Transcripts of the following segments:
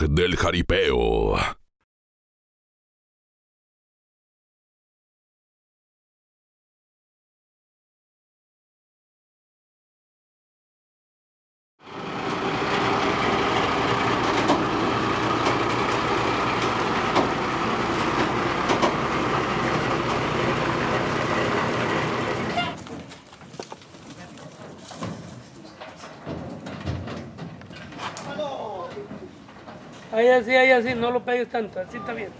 del jaripeo. Así, ahí así, no lo pegues tanto, así está bien.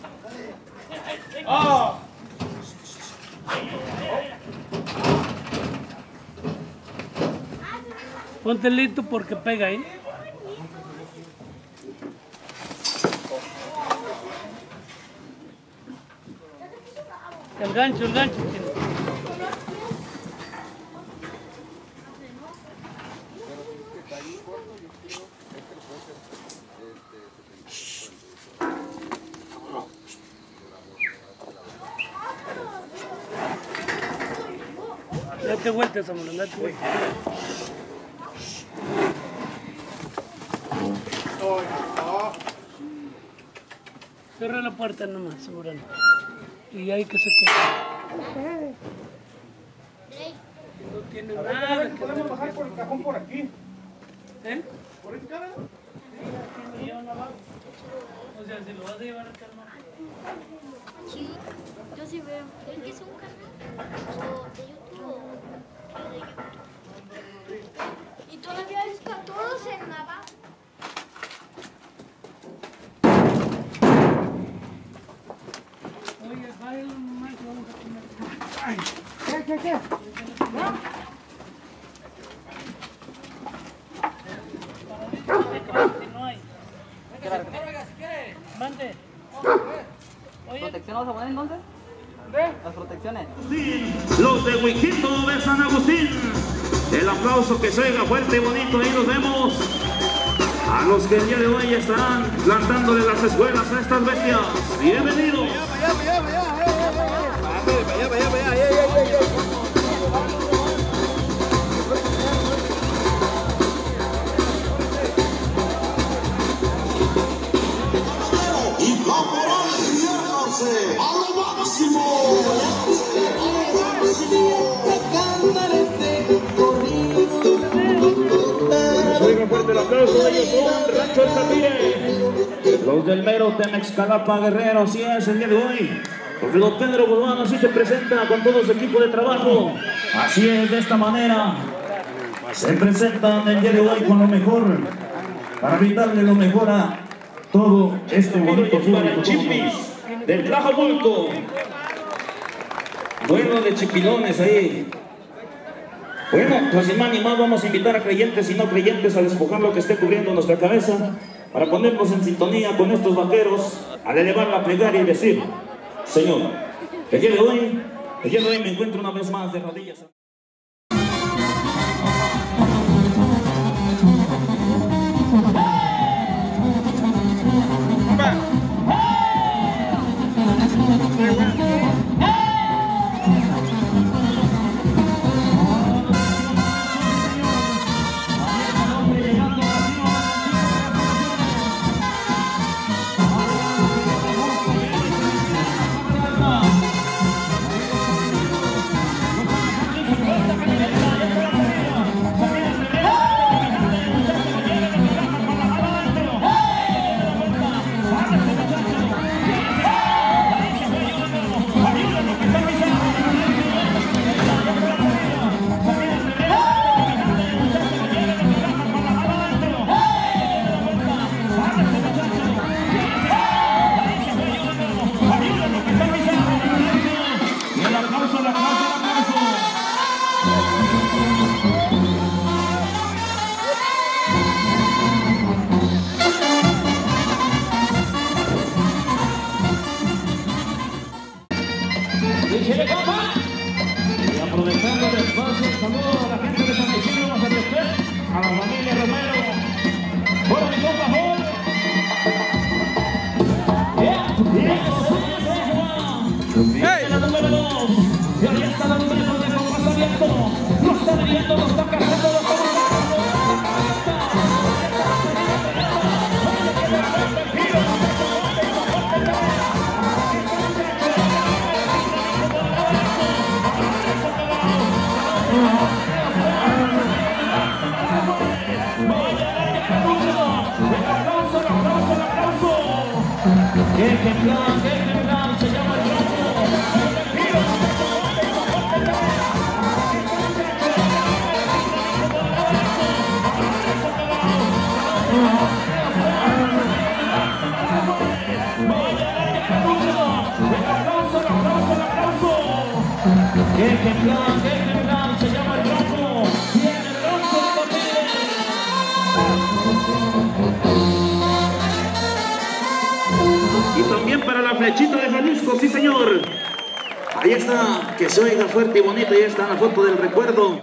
Ponte listo porque pega ahí. El gancho, el gancho. tiene. Vuelta. Cierra la puerta nomás, seguramente. Y ahí que se quede. No tiene nada. Podemos bajar por el cajón por aquí. ¿Eh? ¿Por? Sí, llevan abajo. O sea, si lo vas a llevar acá, no. Sí, yo sí veo. ¿Es que es un canal de YouTube? Y todavía está todos en Nava. Oye, bájalo nomás que vamos a comer. ¿Qué, qué, qué? Que no hay. Mande. Oye, ¿Protección vamos a poner entonces? Los de Huiquito de San Agustín. El aplauso que se oiga fuerte y bonito, ahí nos vemos. A los que el día de hoy estarán plantándole las escuelas a estas bestias. Bienvenidos. Temexcalapa Guerrero, así es el día de hoy. Don Pedro Guzmán así se presenta con todo su equipo de trabajo. Así es, de esta manera. Se presentan el día de hoy con lo mejor para brindarle lo mejor a todo este bonito público. Chipis del Tlajomulco. Bueno, de chipilones ahí. Bueno, pues sin más ni más vamos a invitar a creyentes y no creyentes a despojar lo que esté cubriendo nuestra cabeza para ponernos en sintonía con estos vaqueros al elevar la plegaria y decir, Señor, el día de hoy, el día de hoy me encuentro una vez más de rodillas. Temblán, del Temblán, se llama el Bronco, viene el Bronco de Martínez. Y también para la flechita de Jalisco, sí señor. Ahí está, que se oiga fuerte y bonito, ahí está la foto del recuerdo.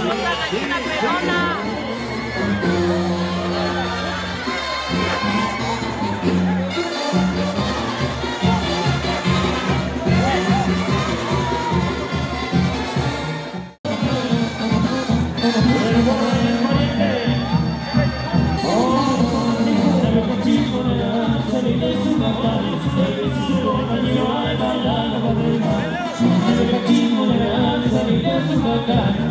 a la pelona. Thank you.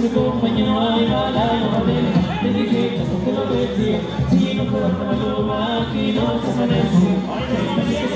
explicó mañana y va la noche. Le dije tanto que lo decía, si no fuera como yo imagino, se merece.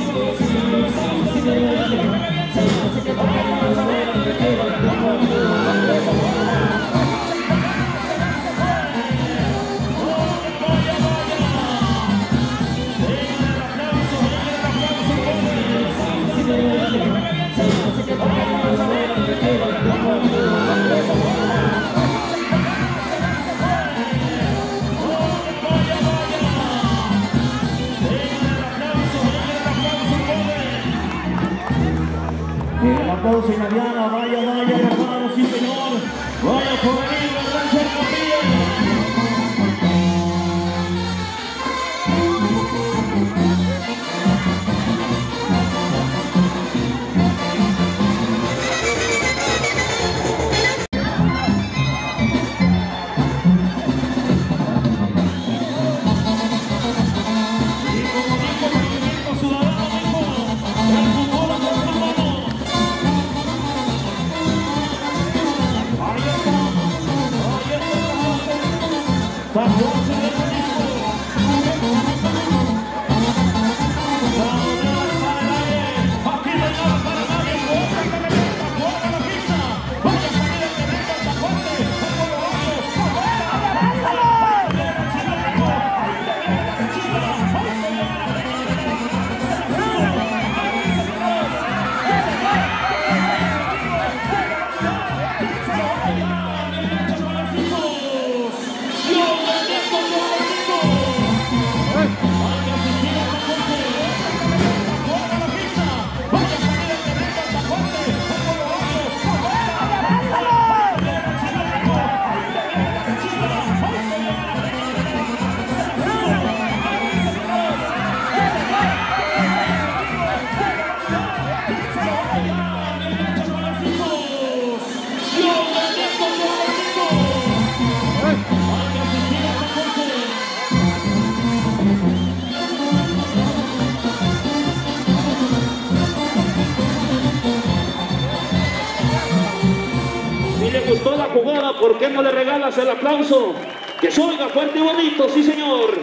regalas el aplauso. Que suena fuerte y bonito, sí señor.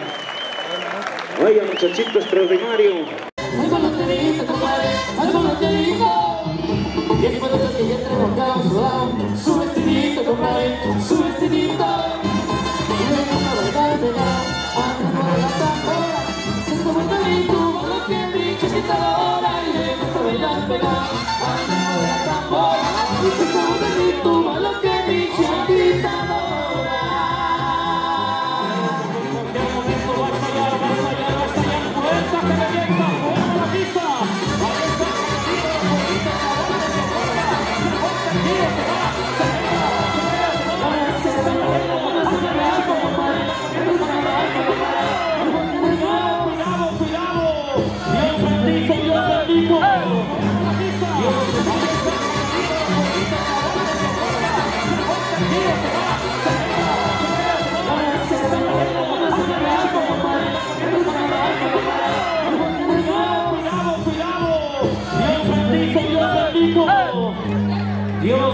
Vaya muchachito extraordinario. Su vestidito, compadre, su vestidito. Ahora. Y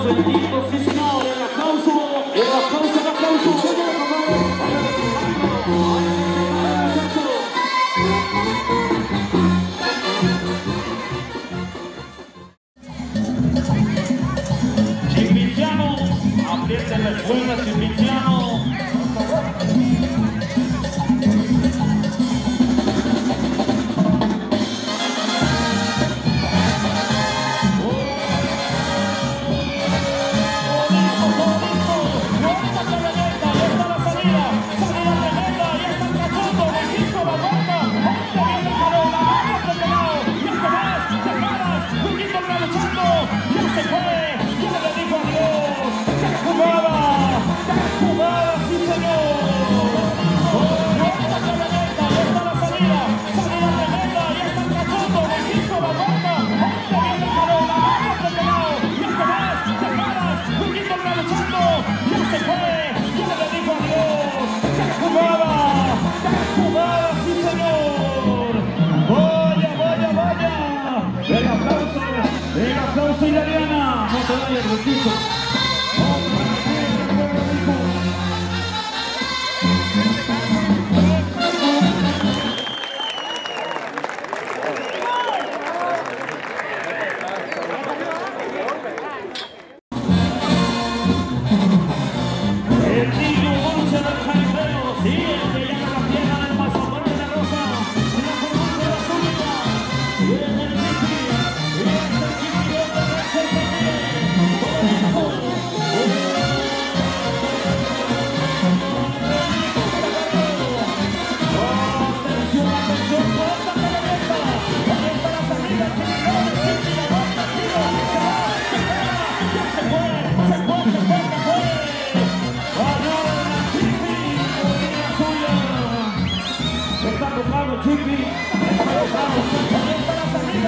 Santo,